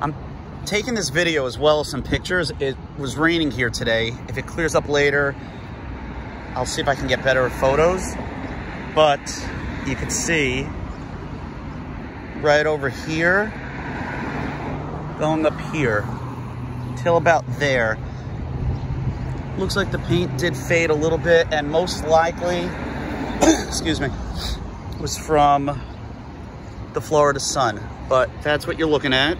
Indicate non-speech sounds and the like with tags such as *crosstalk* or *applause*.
I'm taking this video as well as some pictures. It was raining here today. If it clears up later, I'll see if I can get better photos. But you can see right over here, going up here, till about there. Looks like the paint did fade a little bit and most likely, *coughs* excuse me, was from the Florida sun. But that's what you're looking at.